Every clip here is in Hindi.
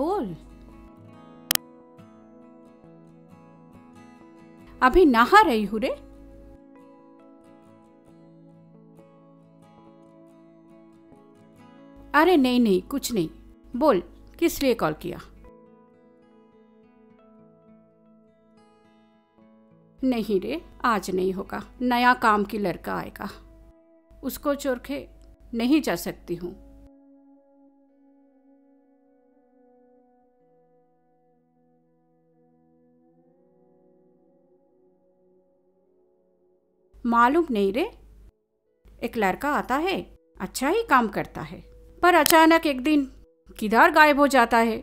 बोल। अभी नहा रही हूँ रे। अरे नहीं नहीं, कुछ नहीं। बोल, किस लिए कॉल किया? नहीं रे, आज नहीं होगा। नया काम की लड़का आएगा। उसको चोरखे नहीं जा सकती हूँ। मालूम नहीं रे। एक लड़का आता है अच्छा ही काम करता है, पर अचानक एक दिन किधर गायब हो जाता है।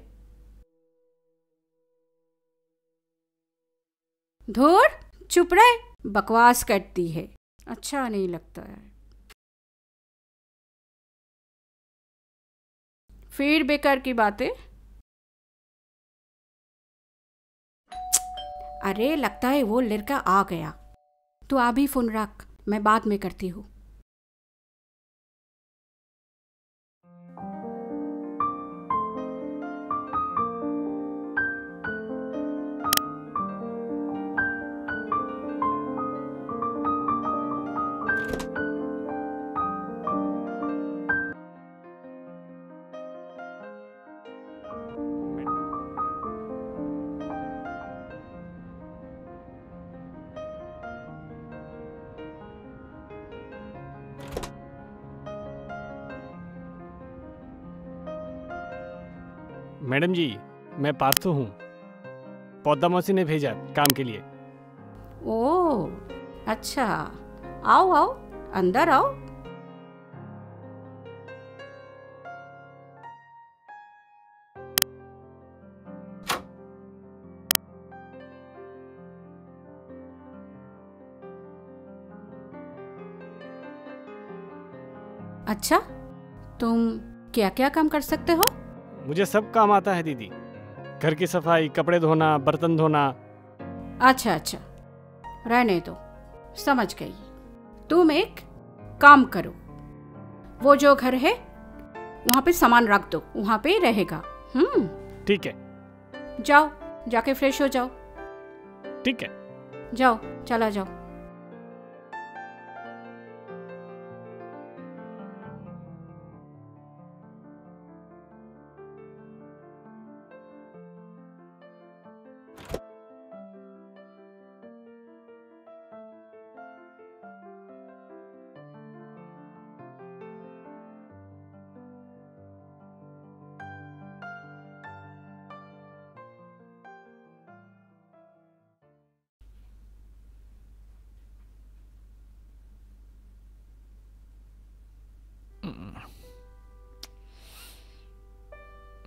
धूर, चुप रहे, बकवास करती है। अच्छा नहीं लगता है। फिर बेकार की बातें। अरे, लगता है वो लड़का आ गया। तू ही फ़ोन रख मैं बाद में करती हूँ। मैडम जी, मैं पार्थो हूँ। पौधा मौसी ने भेजा काम के लिए। ओ अच्छा। आओ आओ, अंदर आओ। अच्छा तुम क्या क्या काम कर सकते हो? मुझे सब काम आता है दीदी। घर की सफ़ाई कपड़े धोना बर्तन धोना। अच्छा अच्छा। रहने दो। समझ गई। तुम एक काम करो। वो जो घर है वहाँ पे सामान रख दो। वहाँ पे रहेगा। हम्म। ठीक है। जाओ। जाके फ्रेश हो जाओ। ठीक है। जाओ। चला जाओ।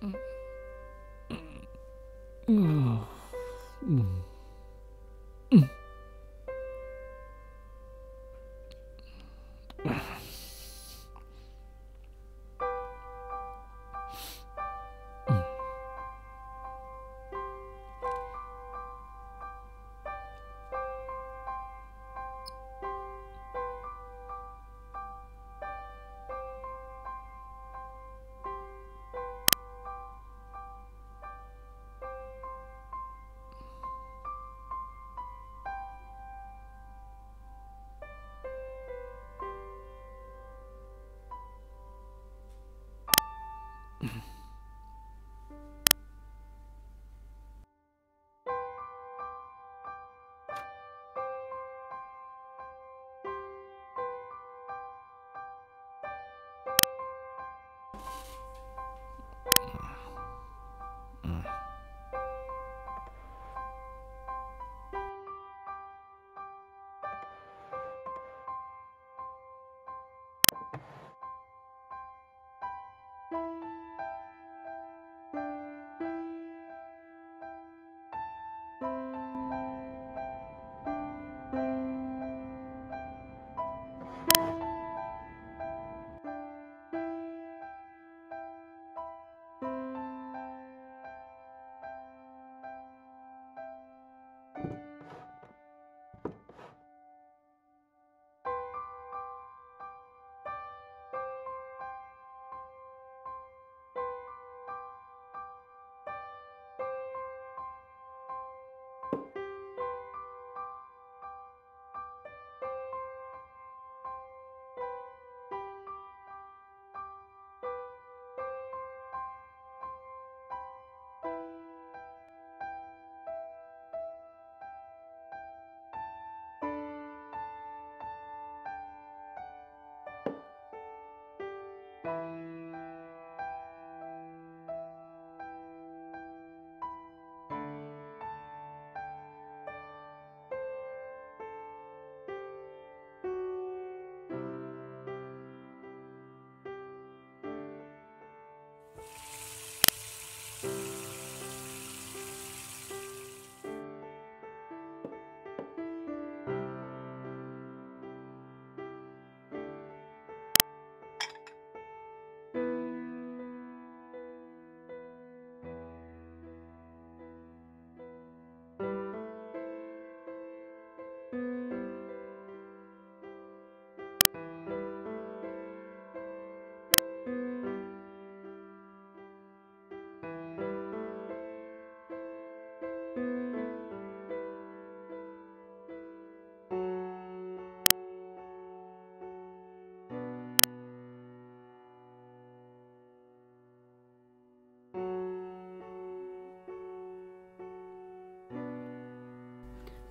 嗯，嗯，嗯。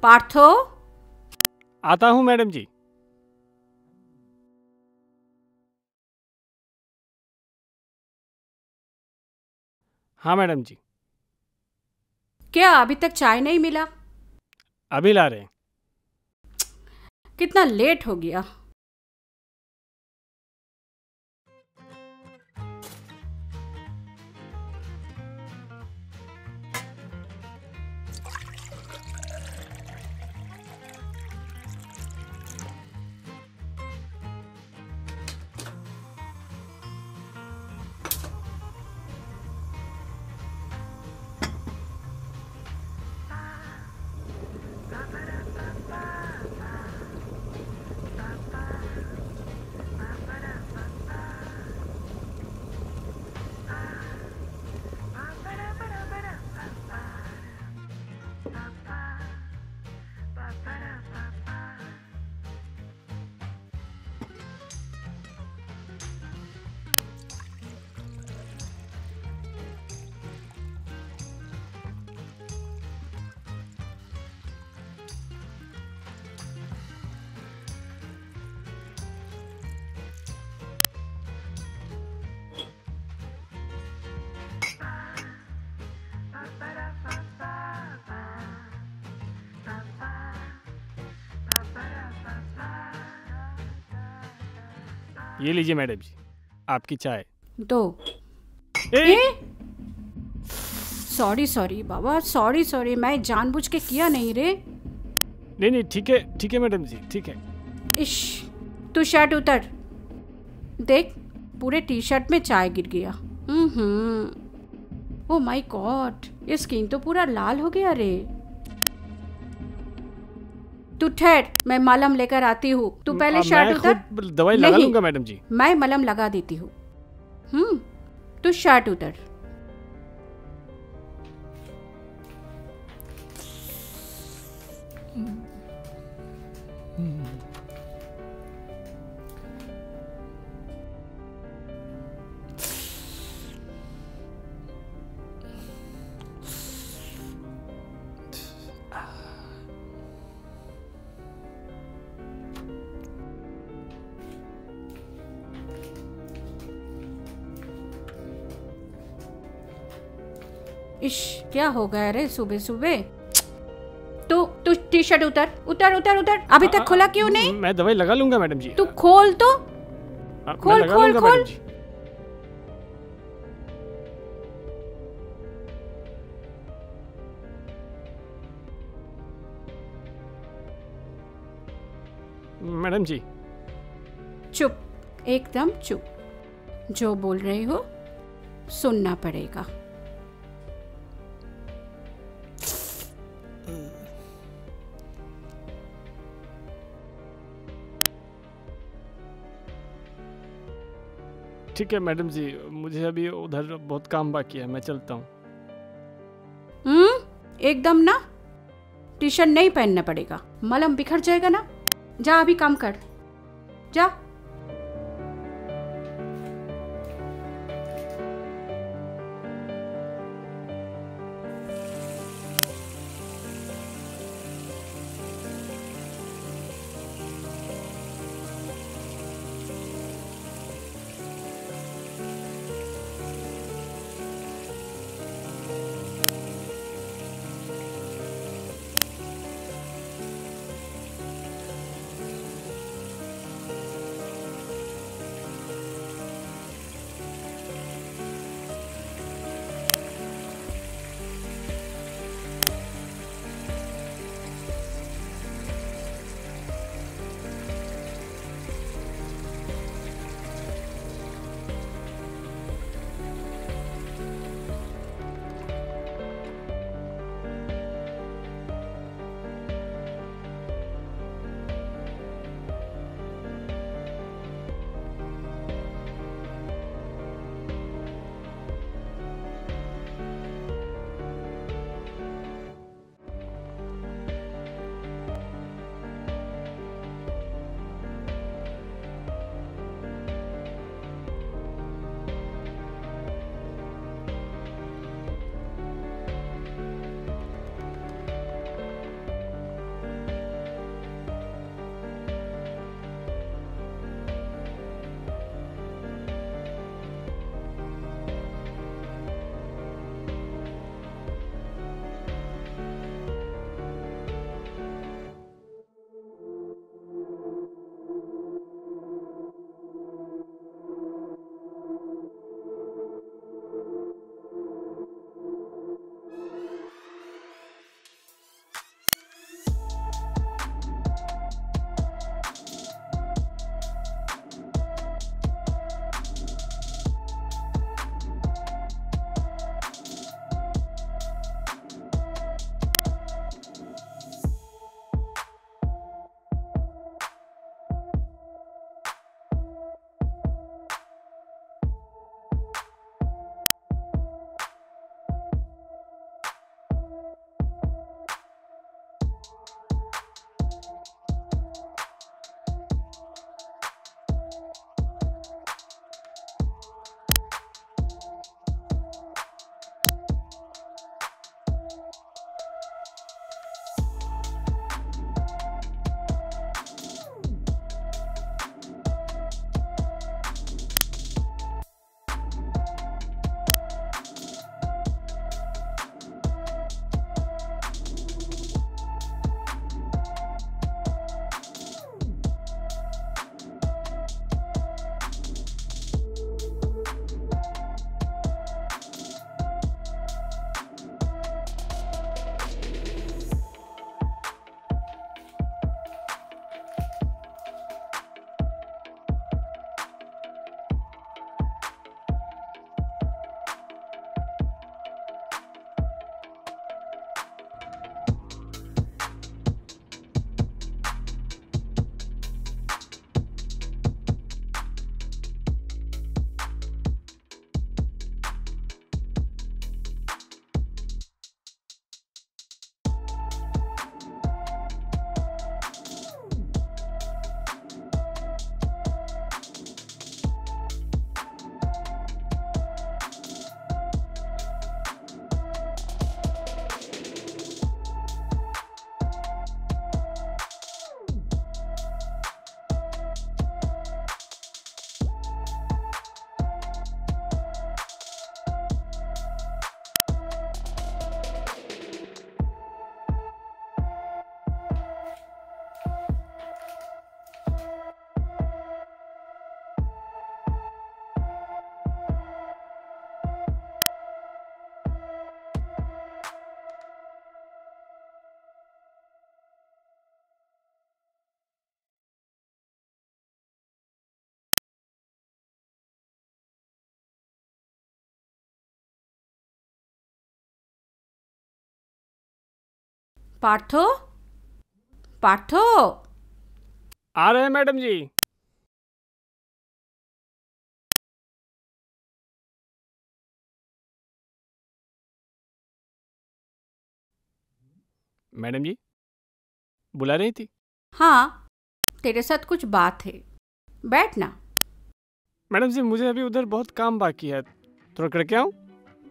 पार्थो? आता हूँ मैडम जी। हाँ मैडम जी। क्या अभी तक चाय नहीं मिला? अभी ला रहे हैं। कितना लेट हो गया। ये लीजिए मैडम जी आपकी चाय। दो। सॉरी सॉरी बाबा सॉरी सॉरी मैं जानबूझ के किया नहीं रे। नहीं नहीं ठीक है ठीक है मैडम जी ठीक है। इश तू शर्ट उतर। देख पूरे टी शर्ट में चाय गिर गया। हम्म ओ माय गॉड ये स्किन तो पूरा लाल हो गया रे। तू ठहर मैं मलम लेकर आती हूँ। तू पहले शर्ट उतर। दवाई लगा लूँगा मैडम जी। मैं मलम लगा देती हूँ। हम्म तू शर्ट उतर। क्या हो गया रे सुबह सुबह? तू तू टी शर्ट उतर उतर उतर उतर। अभी तक खुला क्यों नहीं? मैं दवाई लगा लूँगा मैडम जी। तू खोल तो। मैं खोल, खोल, खोल। मैडम जी। चुप एकदम चुप। जो बोल रही हो सुनना पड़ेगा। ठीक है, मैडम जी, मुझे अभी उधर बहुत काम बाकी है, मैं चलता हूँ। हम्म एकदम ना? टी शर्ट नहीं पहनना पड़ेगा, मलम बिखर जाएगा ना? जा अभी काम कर, जा। पार्थो पार्थो आ रहे हैं मैडम जी। मैडम जी बुला रही थी? हाँ तेरे साथ कुछ बात है। बैठ ना मैडम जी मुझे अभी उधर बहुत काम बाकी है। थोड़ा करके आऊँ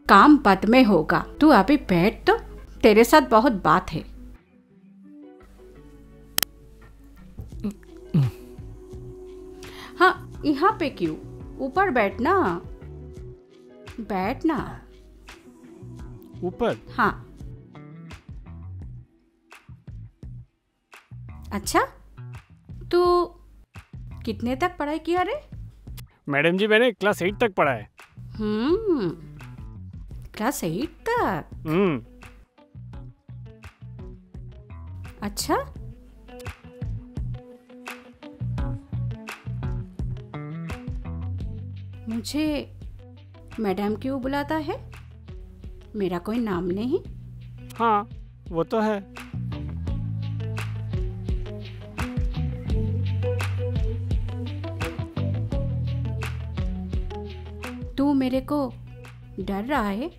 काम पद में होगा। तू अभी बैठ तो। तेरे साथ बहुत बात है। यहाँ पे क्यों? ऊपर बैठना। बैठना। ऊपर? हाँ। अच्छा तू कितने तक पढ़ाई किया रे? मैडम जी मैंने क्लास एट तक पढ़ा है। हम्म क्लास एट तक? हम्म। अच्छा। मुझे मैडम क्यों बुलाता है? मेरा कोई नाम नहीं। हाँ वो तो है। तू मेरे को डर रहा है?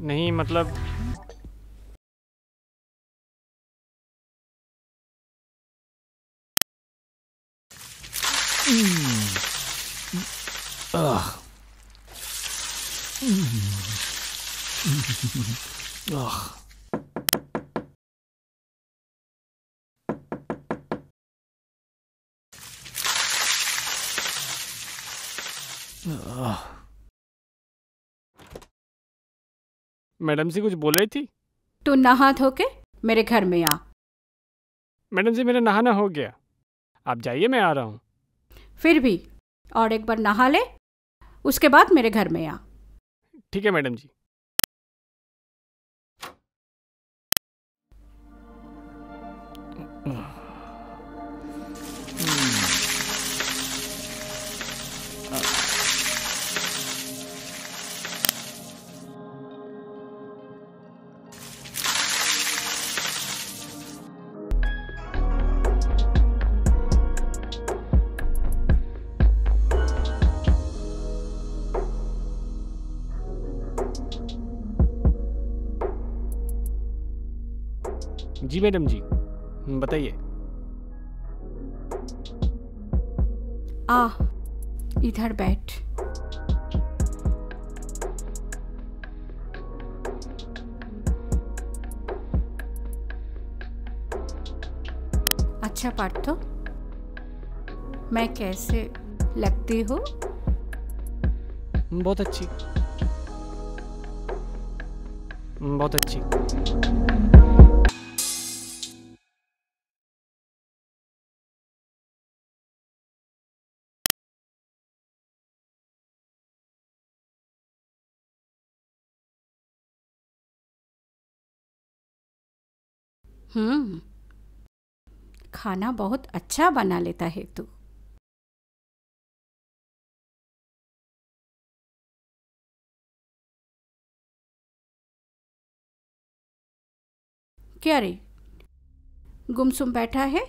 नहीं मतलब मैडम जी कुछ बोल रही थी? तू नहा धो के मेरे घर में आ। मैडम जी मेरा नहाना हो गया। आप जाइए मैं आ रहा हूँ। फिर भी और एक बार नहा ले उसके बाद मेरे घर में आ। ठीक है मैडम जी। जी मैडम जी। हम्म, बताइए। आ इधर बैठ। अच्छा पार्थो मैं कैसे लगती हूँ? हम्म, बहुत अच्छी। हम्म, बहुत अच्छी। हम्म। खाना बहुत अच्छा बना लेता है तू। क्या रे? गुमसुम बैठा है?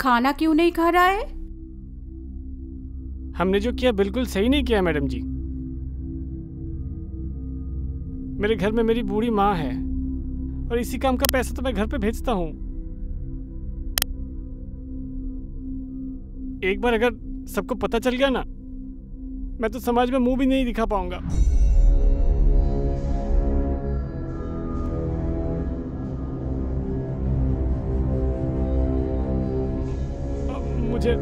खाना क्यों नहीं खा रहा है? हमने जो किया बिल्कुल सही नहीं किया, मैडम जी। मेरे घर में मेरी बूढ़ी माँ है। और इसी काम का पैसा तो मैं घर पे भेजता हूँ। एक बार अगर सबको पता चल गया ना, मैं तो समाज में मुँह भी नहीं दिखा पाऊँगा। मुझे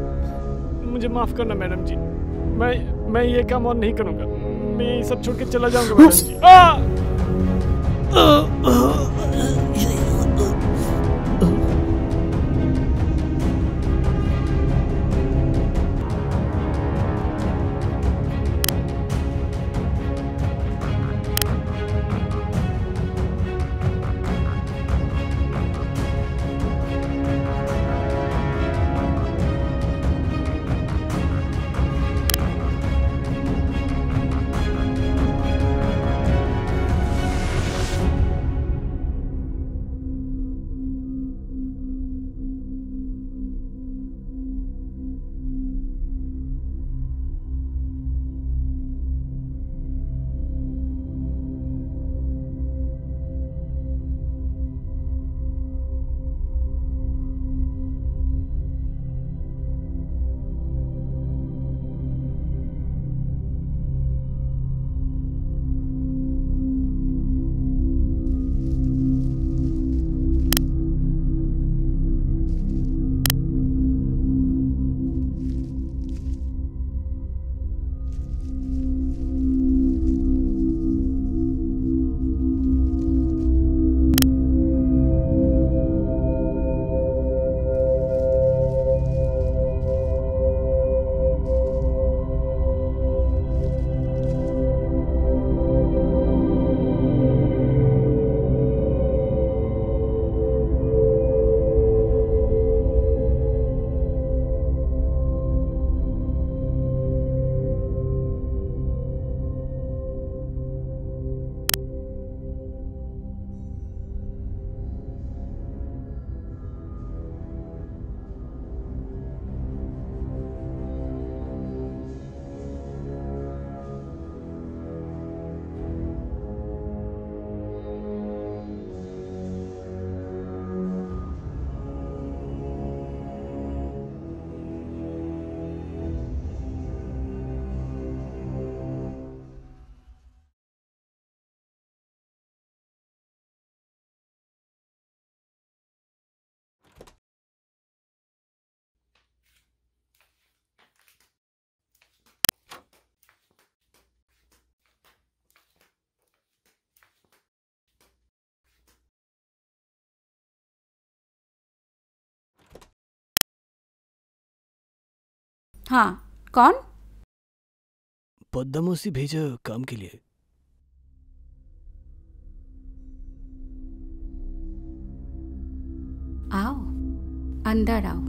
मुझे माफ़ करना मैडम जी। मैं मैं ये काम और नहीं करूँगा। मैं ये सब छोड़ के चला जाऊँगा मैडम जी। आ! हाँ कौन? पद्मा मौसी भेजा काम के लिए। आओ अंदर आओ।